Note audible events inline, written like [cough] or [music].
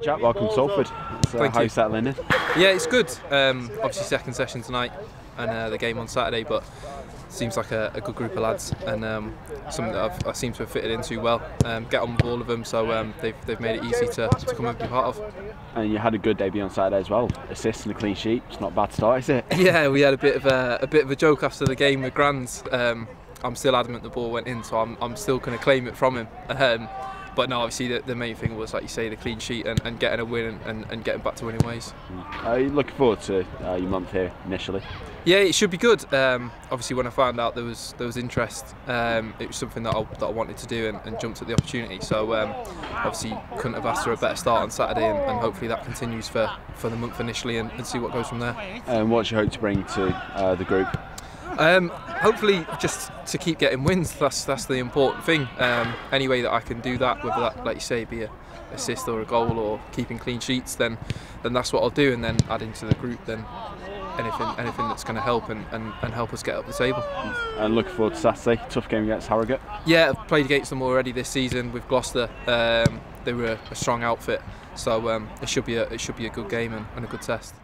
Jack, welcome to Salford. So Thank how you. you settling in? Yeah, it's good. Um, obviously, second session tonight and uh, the game on Saturday, but seems like a, a good group of lads and um, something that I've, I seem to have fitted into well. Um, get on with all of them, so um, they've, they've made it easy to, to come and be part of. And you had a good debut on Saturday as well. Assist and a clean sheet. It's not a bad start, is it? [laughs] Yeah, we had a bit of a, a bit of a joke after the game with Grands. Um, I'm still adamant the ball went in, so I'm, I'm still going to claim it from him. But no, obviously the, the main thing was, like you say, the clean sheet and, and getting a win and, and, getting back to winning ways. Are you looking forward to uh, your month here initially? Yeah, it should be good. Um, obviously, when I found out there was there was interest, um, it was something that I, that I wanted to do and, and jumped at the opportunity. So um, obviously, couldn't have asked for a better start on Saturday, and, and hopefully that continues for, for the month initially, and, and see what goes from there. And what's your hope to bring to uh, the group? Um, hopefully, just to keep getting wins. That's that's the important thing. Um, any way that I can do that, whether that, like you say, be a assist or a goal or keeping clean sheets, then then that's what I'll do. And then adding to the group, then anything anything that's going to help and, and, and help us get up the table. And looking forward to Saturday. Tough game against Harrogate. Yeah, I've played against them already this season with Gloucester. Um, they were a, a strong outfit, so um, it should be a it should be a good game and, and a good test.